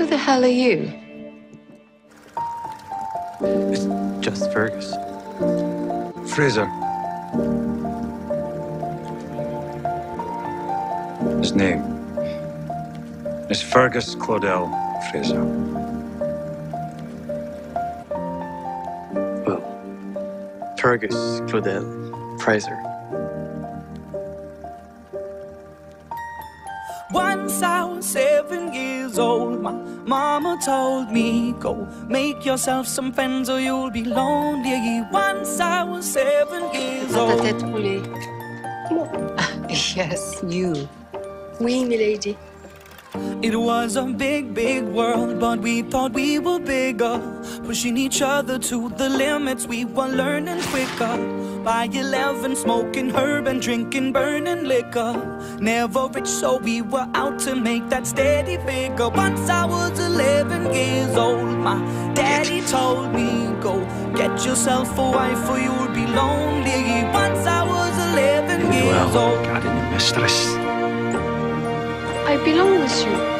Who the hell are you? It's just Fergus. Fraser. His name is Fergus Claudel Fraser. Well, Fergus Claudel Fraser. Once I was seven years old, my mama told me, Go make yourself some friends or you'll be lonely. Once I was seven years Dans ta old. tête roulée. Ah, yes, you. Oui, milady. It was a big, big world, but we thought we were bigger. Pushing each other to the limits, we were learning quicker. By 11, smoking herb and drinking burning liquor. Never rich, so we were out to make that steady figure. Once I was 11 years old, my daddy told me, Go get yourself a wife or you'll be lonely. Once I was 11 years old. God in your mistress. I belong with you.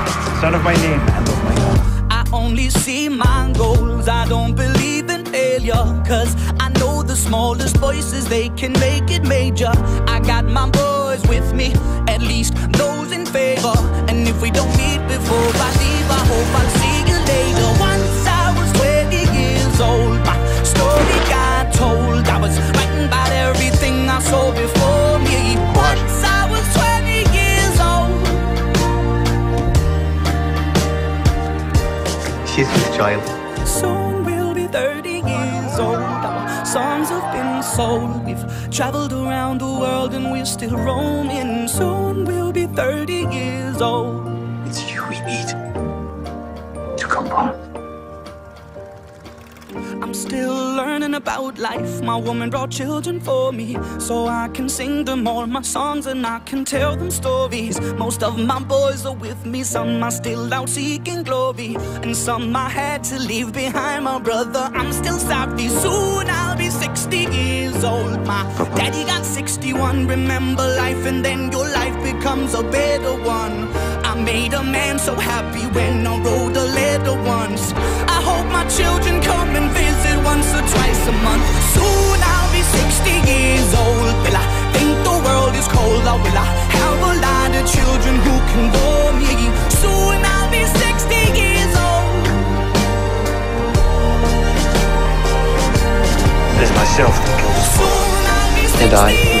son of my name and of my God. I only see my goals. I don't believe in failure. Cause I know the smallest voices, they can make it major. I got my boys with me, Child. Soon we'll be 30 years old. Our songs have been sold. We've traveled around the world and we're still roaming. Soon we'll be 30 years old. It's you we need to come home. I'm still learning about life. My woman brought children for me, so I can sing them all my songs and I can tell them stories. Most of my boys are with me, some are still out seeking glory, and some I had to leave behind. My brother, I'm still sorry. Soon I'll be 60 years old. My daddy got 61. Remember life, and then your life becomes a better one. I made a man so happy when I wrote a letter once. Twice a month. Soon I'll be 60 years old. Will I think the world is cold? Or will I have a lot of children who can bore me? Soon I'll be 60 years old. Is myself that kills. Soon I'll be 60 And I.